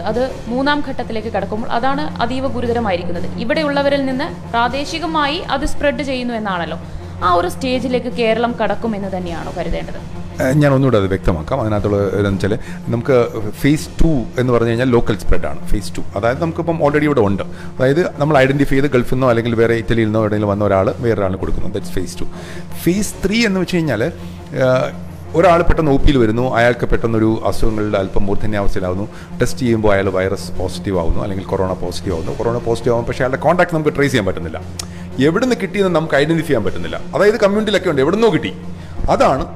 കാണുന്നത് അത് മൂന്നാം ഘട്ടത്തിലേക്ക് കടക്കുമ്പോൾ അതാണ് അതീവ ഗുരുതരമായിരിക്കുന്നത്. ഇവിടെയുള്ളവരിൽ നിന്ന് പ്രാദേശികമായി അത് സ്പ്രെഡ് ചെയ്യുന്നു എന്നാണല്ലോ. ആ ഒരു സ്റ്റേജിലേക്ക് കേരളം കടക്കും എന്ന് തന്നെയാണോ കരുതേണ്ടത്? ഞാൻ ഒന്നുകൂടെ അത് വ്യക്തമാക്കാം. അതിനകത്തുള്ള എന്താ വെച്ചാൽ നമുക്ക് ഫേസ് ടു എന്ന് പറഞ്ഞു കഴിഞ്ഞാൽ ലോക്കൽ സ്പ്രെഡാണ് ഫേസ് ടു അതായത് നമുക്കിപ്പം ഓൾറെഡി ഇവിടെ ഉണ്ട്. അതായത് നമ്മൾ ഐഡന്റിഫൈ ചെയ്ത് ഗൾഫിൽ നിന്നോ അല്ലെങ്കിൽ വേറെ ഇറ്റലിയിൽ നിന്നോ എവിടെയെങ്കിലും വന്ന ഒരാൾ വേറൊരാളിന് കൊടുക്കുന്നു. That's phase two phase three എന്ന് വെച്ച് കഴിഞ്ഞാൽ ഒരാൾ പെട്ടെന്ന് ഒ പിയിൽ വരുന്നു. അയാൾക്ക് പെട്ടെന്നൊരു അസുഖങ്ങളുടെ അല്പം മൂർധന്യാവസ്ഥയിലാവുന്നു. ടെസ്റ്റ് ചെയ്യുമ്പോൾ അയാൾ വൈറസ് പോസിറ്റീവ് ആവുന്നു അല്ലെങ്കിൽ കൊറോണ പോസിറ്റീവ് ആവുന്നു. കൊറോണ പോസിറ്റീവ് ആവും പക്ഷേ അയാളുടെ കോൺടാക്ട് നമുക്ക് ട്രേസ് ചെയ്യാൻ പറ്റുന്നില്ല. എവിടെ നിന്ന് കിട്ടിയെന്ന് നമുക്ക് ഐഡന്റിഫൈ ചെയ്യാൻ പറ്റുന്നില്ല. അതായത് കമ്മ്യൂണിറ്റിയിലൊക്കെ ഉണ്ട് എവിടെ നിന്നോ കിട്ടി. അതാണ്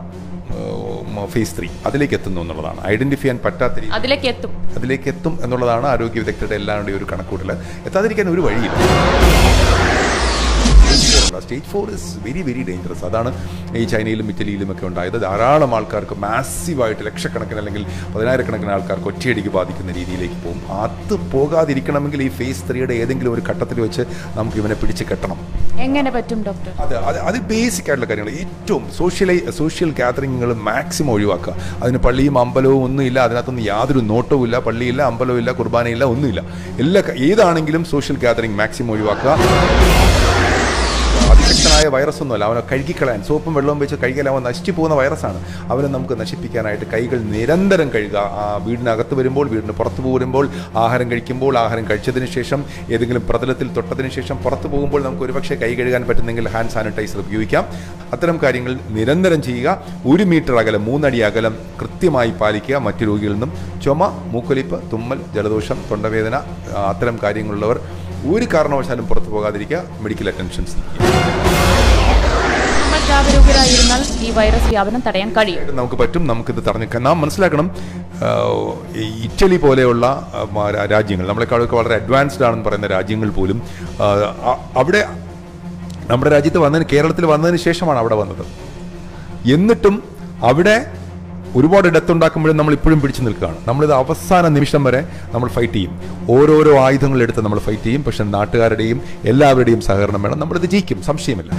ഫേസ് ത്രീ അതിലേക്ക് എത്തുന്നു എന്നുള്ളതാണ്. ഐഡന്റിഫൈ ചെയ്യാൻ പറ്റാത്ത രീതി. അതിലേക്ക് എത്തും. അതിലേക്ക് എത്തും എന്നുള്ളതാണ് ആരോഗ്യ വിദഗ്ധരുടെ എല്ലാവരുടെയും ഒരു കണക്കൂട്ടൽ എത്താതിരിക്കാൻ ഒരു വഴിയില്ല. Stage four is very very dangerous അതാണ് ഈ ചൈനയിലും ഇറ്റലിയിലും ഒക്കെ ഉണ്ടായത്. ധാരാളം ആൾക്കാർക്ക് മാസീവായിട്ട് ലക്ഷക്കണക്കിന് അല്ലെങ്കിൽ പതിനായിരക്കണക്കിന് ആൾക്കാർക്ക് ഒറ്റയടിക്ക് ബാധിക്കുന്ന രീതിയിലേക്ക് പോകും. അത് പോകാതിരിക്കണമെങ്കിൽ ഈ ഫേസ് ത്രീയുടെ ഏതെങ്കിലും ഒരു ഘട്ടത്തിൽ വെച്ച് നമുക്ക് ഇവനെ പിടിച്ച് കെട്ടണം. എങ്ങനെ പറ്റും ഡോക്ടർ അത് അത് അത് ബേസിക് ആയിട്ടുള്ള കാര്യങ്ങൾ. ഏറ്റവും സോഷ്യലൈ സോഷ്യൽ ഗാദറിങ്ങുകൾ മാക്സിമം ഒഴിവാക്കുക. അതിന് പള്ളിയും അമ്പലവും ഒന്നുമില്ല അതിനകത്തൊന്നും യാതൊരു നോട്ടവും ഇല്ല. പള്ളിയില്ല അമ്പലവും ഇല്ല കുർബാനയില്ല ഒന്നുമില്ല എല്ലാ ഏതാണെങ്കിലും സോഷ്യൽ ഗാദറിങ് മാക്സിമം ഒഴിവാക്കുക. അതിശക്തനായ വൈറസ് ഒന്നുമല്ല അവനെ കഴുകിക്കളയാൻ സോപ്പും വെള്ളവും വെച്ച് കഴുകിയാൽ അവൻ നശിച്ചു പോകുന്ന വൈറസാണ്. അവനെ നമുക്ക് നശിപ്പിക്കാനായിട്ട് കൈകൾ നിരന്തരം കഴുകുക. ആ വീടിനകത്ത് വരുമ്പോൾ വീടിന് പുറത്ത് പോരുമ്പോൾ ആഹാരം കഴിക്കുമ്പോൾ ആഹാരം കഴിച്ചതിന് ശേഷം ഏതെങ്കിലും പ്രതലത്തിൽ തൊട്ടതിന് ശേഷം പുറത്ത് പോകുമ്പോൾ നമുക്ക് ഒരുപക്ഷെ കൈ കഴുകാൻ പറ്റുന്നെങ്കിൽ ഹാൻഡ് സാനിറ്റൈസർ ഉപയോഗിക്കാം. അത്തരം കാര്യങ്ങൾ നിരന്തരം ചെയ്യുക. ഒരു മീറ്റർ അകലം മൂന്നടി അകലം കൃത്യമായി പാലിക്കുക. മറ്റു രോഗികളിൽ നിന്നും ചുമ മൂക്കൊലിപ്പ് തുമ്മൽ ജലദോഷം തൊണ്ടവേദന അത്തരം കാര്യങ്ങളുള്ളവർ ഒരു കാരണവശാലും പുറത്തു പോകാതിരിക്കുക. മെഡിക്കൽ അറ്റൻഷൻസ് ജാഗരൂകരായിരുന്നാൽ ഈ വൈറസ് വ്യാപനം തടയാൻ കഴിയും. നമുക്ക് പറ്റും. നമുക്കിത് തടഞ്ഞു നാം മനസ്സിലാക്കണം ഇറ്റലി പോലെയുള്ള രാജ്യങ്ങൾ നമ്മളെക്കാളൊക്കെ വളരെ അഡ്വാൻസ്ഡ് ആണെന്ന് പറയുന്ന രാജ്യങ്ങൾ പോലും അവിടെ നമ്മുടെ രാജ്യത്ത് വന്നതിന് കേരളത്തിൽ വന്നതിന് ശേഷമാണ് അവിടെ വന്നത്. എന്നിട്ടും അവിടെ ഒരുപാട് ഡെത്ത് ഉണ്ടാക്കുമ്പോഴും നമ്മൾ ഇപ്പോഴും പിടിച്ചു നിൽക്കുകയാണ്. നമ്മളിത് അവസാന നിമിഷം വരെ നമ്മൾ ഫൈറ്റ് ചെയ്യും. ഓരോരോ ആയുധങ്ങളെടുത്ത് നമ്മൾ ഫൈറ്റ് ചെയ്യും. പക്ഷെ നാട്ടുകാരുടെയും എല്ലാവരുടെയും സഹകരണം വേണം. നമ്മളിത് ജയിക്കും. സംശയമില്ല.